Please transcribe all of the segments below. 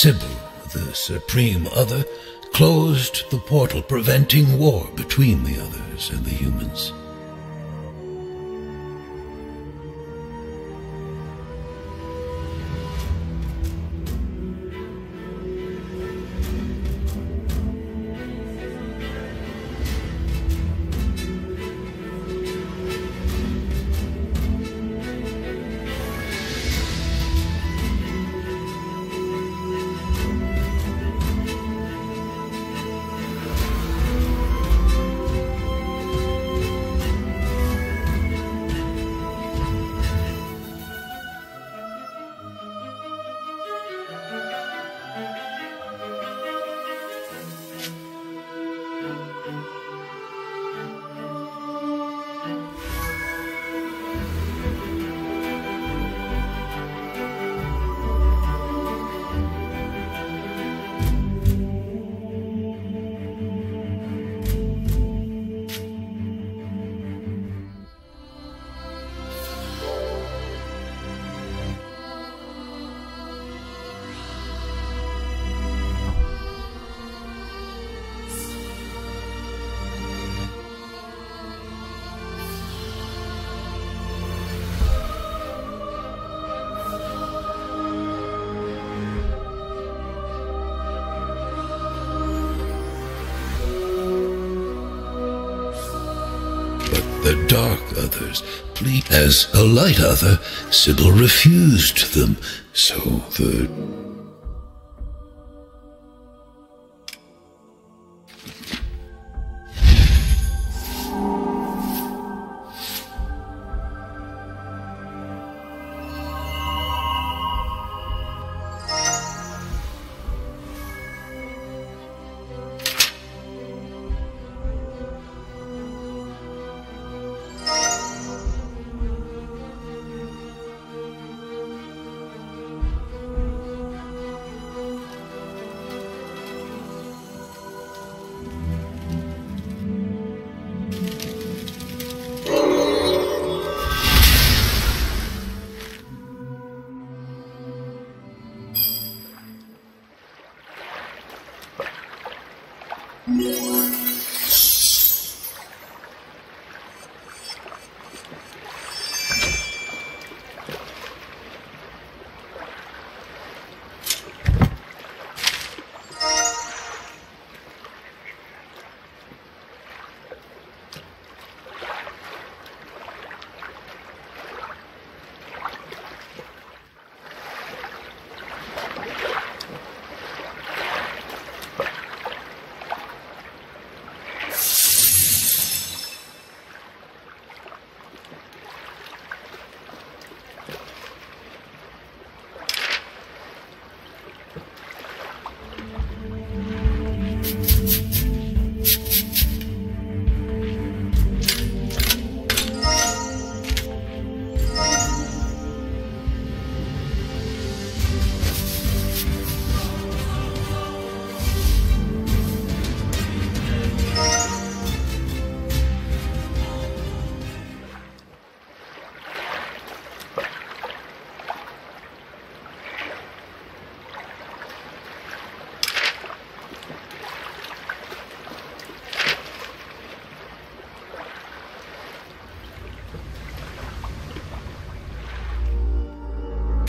Sybil, the Supreme Other, closed the portal, preventing war between the others and the humans. The dark others, plead as a light other, Sybil refused them. So the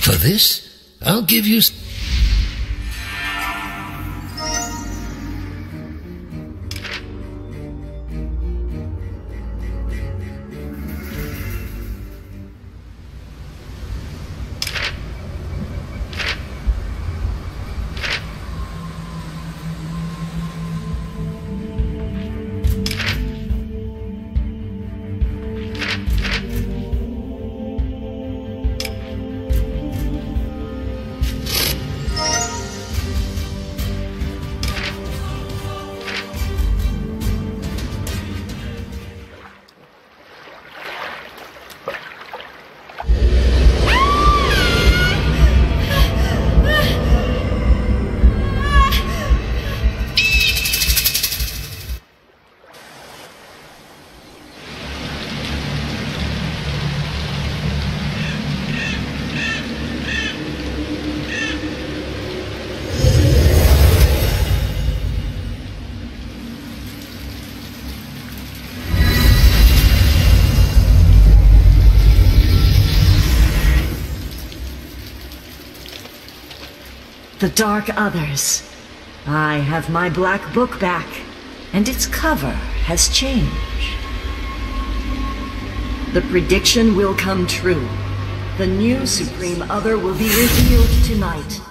For this, I'll give you. The Dark Others. I have my black book back, and its cover has changed. The prediction will come true. The new Supreme Other will be revealed tonight.